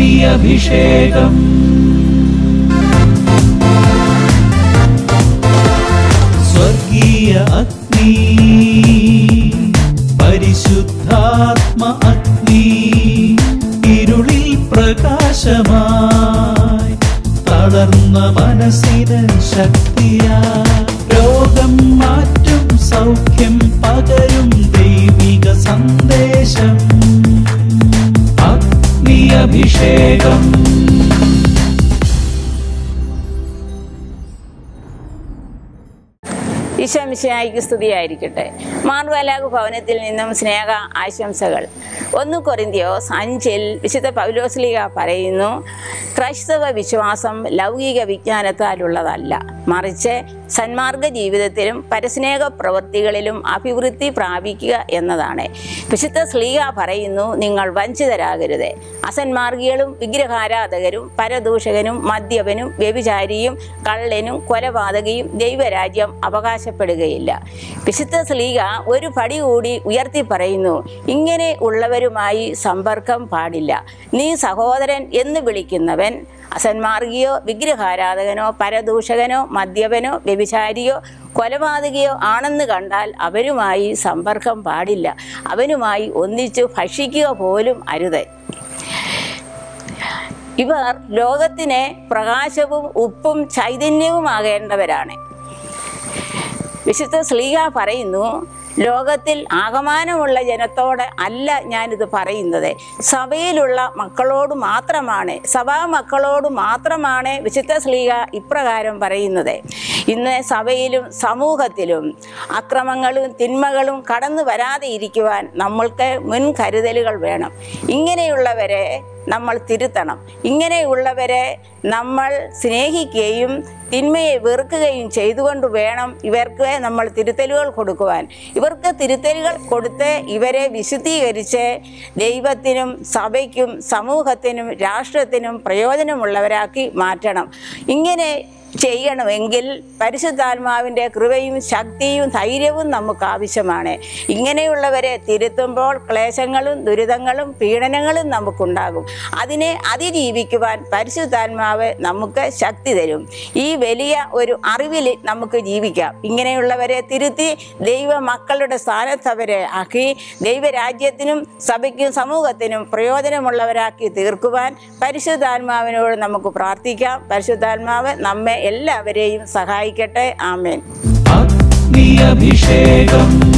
അഗ്നിയഭിഷേകം സ്വർഗീയ അഗ്നി പരിശുദ്ധാത്മ അഗ്നി ഇരുളിൽ പ്രകാശമായി തളർന്ന മനസ്സിന് ശക്തിയാ രോഗം മാറ്റും സൗഖ്യം അഗ്നിയഭിഷേകം ഈശോമിശിഹായിക്ക് സ്തുതിയായിരിക്കട്ടെ. മാർവാലാഗ് ഭവനത്തിൽ നിന്നും സ്നേഹ ആശംസകൾ. ഒന്ന് കൊറിന്തിയോസ് അഞ്ചിൽ വിശുദ്ധ പൗലോസ്ലിക പറയുന്നു ക്രൈസ്തവ വിശ്വാസം ലൗകിക വിജ്ഞാനത്താലുള്ളതല്ല. മറിച്ച് സന്മാർഗ ജീവിതത്തിലും പരസ്നേഹ പ്രവൃത്തികളിലും അഭിവൃദ്ധി പ്രാപിക്കുക എന്നതാണ്. വിശുദ്ധ സ്ലീഹ പറയുന്നു നിങ്ങൾ വഞ്ചിതരാകരുത്. അസന്മാർഗികളും വിഗ്രഹാരാധകരും പരദൂഷകനും മദ്യപനും വ്യഭിചാരിയും കള്ളനും കൊലപാതകയും ദൈവരാജ്യം അവകാശപ്പെടുകയില്ല. വിശുദ്ധ സ്ലീഹ ഒരു പടി കൂടി ഉയർത്തി പറയുന്നു ഇങ്ങനെ ഉള്ളവരുമായി സമ്പർക്കം പാടില്ല. നീ സഹോദരൻ എന്ന് വിളിക്കുന്നവൻ അസന്മാർഗിയോ വിഗ്രഹാരാധകനോ പരദൂഷകനോ മദ്യപനോ വ്യഭിചാരിയോ കൊലപാതകയോ ആണെന്ന് കണ്ടാൽ അവരുമായി സമ്പർക്കം പാടില്ല. അവനുമായി ഒന്നിച്ചു ഭക്ഷിക്കുക പോലും അരുത്. ഇവർ ലോകത്തിനെ പ്രകാശവും ഉപ്പും ചൈതന്യവുമാകേണ്ടവരാണ്. വിശുദ്ധ സ്ലീഹ പറയുന്നു ലോകത്തിൽ ആകമാനമുള്ള ജനത്തോട് അല്ല ഞാനിത് പറയുന്നത്. സഭയിലുള്ള മക്കളോട് മാത്രമാണ് സഭാ മക്കളോട് മാത്രമാണ് വിശുദ്ധ സ്ലീഹ ഇപ്രകാരം പറയുന്നത്. ഇന്ന് സഭയിലും സമൂഹത്തിലും അക്രമങ്ങളും തിന്മകളും കടന്നു വരാതെ ഇരിക്കുവാൻ നമ്മൾക്ക് മുൻകരുതലുകൾ വേണം. ഇങ്ങനെയുള്ളവരെ നമ്മൾ തിരുത്തണം. ഇങ്ങനെയുള്ളവരെ നമ്മൾ സ്നേഹിക്കുകയും തിന്മയെ വെറുക്കുകയും ചെയ്തുകൊണ്ട് വേണം ഇവർക്ക് നമ്മൾ തിരുത്തലുകൾ കൊടുക്കുവാൻ. ഇവർക്ക് തിരുത്തലുകൾ കൊടുത്ത് ഇവരെ വിശുദ്ധീകരിച്ച് ദൈവത്തിനും സഭയ്ക്കും സമൂഹത്തിനും രാഷ്ട്രത്തിനും പ്രയോജനമുള്ളവരാക്കി മാറ്റണം. ഇങ്ങനെ ചെയ്യണമെങ്കിൽ പരിശുദ്ധാത്മാവിന്റെ കൃപയും ശക്തിയും ധൈര്യവും നമുക്ക് ആവശ്യമാണ്. ഇങ്ങനെയുള്ളവരെ തിരുത്തുമ്പോൾ ക്ലേശങ്ങളും ദുരിതങ്ങളും പീഡനങ്ങളും നമുക്കുണ്ടാകും. അതിനെ അതിജീവിക്കുവാൻ പരിശുദ്ധാത്മാവ് നമുക്ക് ശക്തി തരും. ഈ വലിയ ഒരു അറിവിൽ നമുക്ക് ജീവിക്കാം. ഇങ്ങനെയുള്ളവരെ തിരുത്തി ദൈവ മക്കളുടെ സ്ഥാനത്ത് അവരെ ആക്കി ദൈവരാജ്യത്തിനും സഭയ്ക്കും സമൂഹത്തിനും പ്രയോജനമുള്ളവരാക്കി തീർക്കുവാൻ പരിശുദ്ധാത്മാവിനോട് നമുക്ക് പ്രാർത്ഥിക്കാം. പരിശുദ്ധാത്മാവ് നമ്മെ എല്ലാവരെയും സഹായിക്കട്ടെ. ആമേൻ. അഗ്നിയഭിഷേകം.